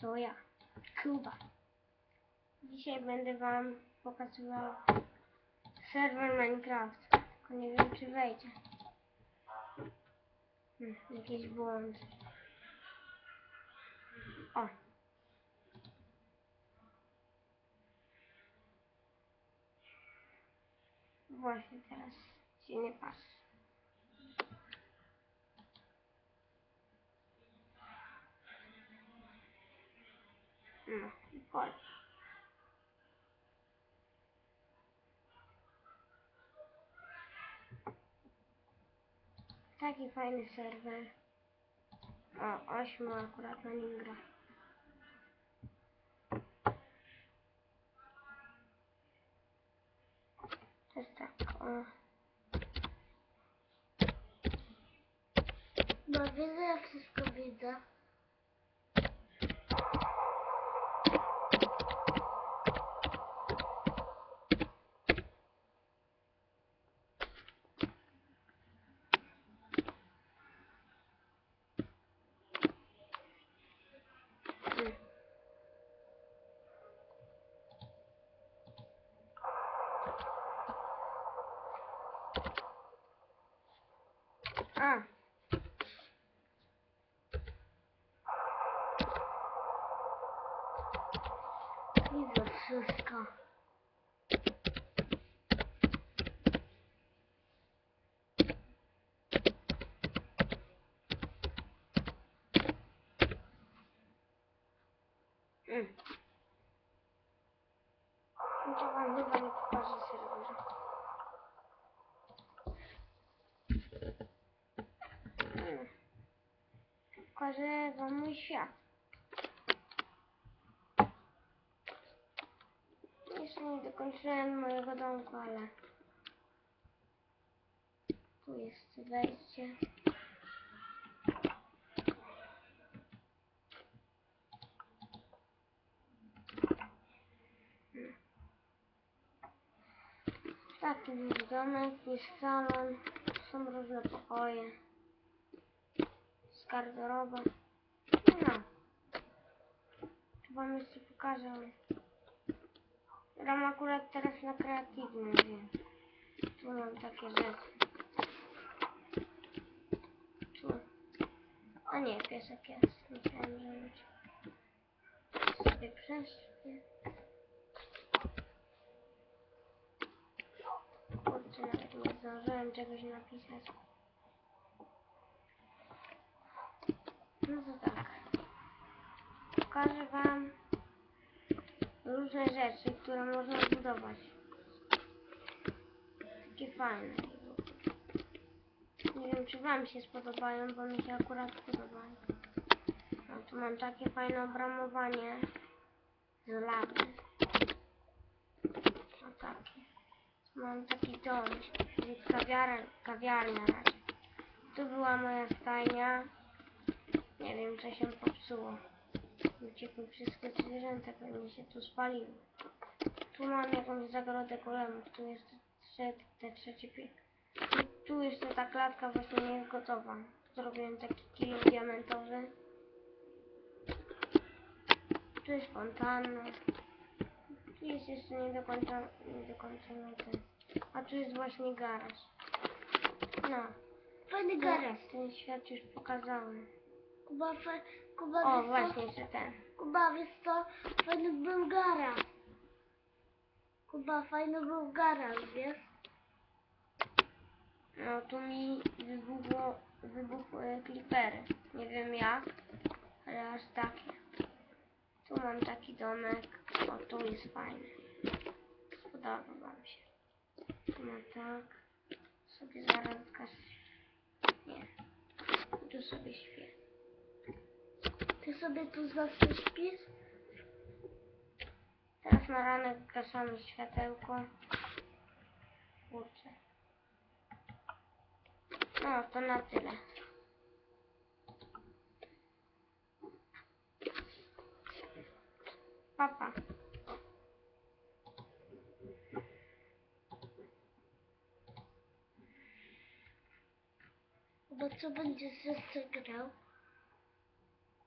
To ja, Kuba. Dzisiaj będę wam pokazywał serwer Minecraft. Tylko nie wiem czy wejdzie. Hmm, jakiś błąd. O. Właśnie teraz się nie patrzy. No, chodź. Taki fajny serwer. O, ośmiu akurat na nim gra. Jest tak, o. No widzę, jak wszystko widzę. Mm. A. Widzę wszystko. Mm. Chyba nie pokażę serwera. Mm. Pokażę wam mój świat. Jeszcze nie dokończyłem mojego domku, ale tu jest wejście. Taki jest domek, jest salon, są różne pokoje, garderoba. No. Tu wam jeszcze pokażę. Gram akurat teraz na kreatywnym, więc tu mam takie rzeczy. Tu. A nie, piesek jest. Musiałem zrobić. Sobie prześpię. Kurczę, nawet nie zdążyłem czegoś napisać. No to tak. Pokażę wam różne rzeczy, które można zbudować. Takie fajne. Nie wiem, czy wam się spodobają, bo mi się akurat podobają. No, tu mam takie fajne obramowanie z lawy. O takie. Mam taki dom, jest kawiarnia, kawiarnia raczej. Tu była moja stajnia. Nie wiem, co się popsuło. Uciekły wszystkie zwierzęta, pewnie się tu spaliły. Tu mam jakąś zagrodę golemów, tu jest trze te trzecie tu jeszcze ta klatka właśnie nie jest gotowa. Zrobiłem taki kij diamentowy. Tu jest fontanna. Tu jest jeszcze nie do końca, nie do końca ten. A tu jest właśnie garaż. No, Fajny garaż, ten świat już pokazałem. Kuba, fa... Kuba, O, właśnie jeszcze ten. Kuba, wiesz co? Fajny był garaż. Kuba, fajny był garaż, wiesz? No tu mi wybuchło, wybuchły klipery. Nie wiem jak, ale aż takie. Tu mam taki domek. O, tu jest fajny. Spodoba wam się. No tak. Sobie zaraz zgaszę. Nie. Tu sobie śpię. Ty sobie tu zawsze śpisz? Teraz na ranek gaszamy światełko. Kurczę. No, to na tyle. Papa. Kuba, co będziesz jeszcze grał?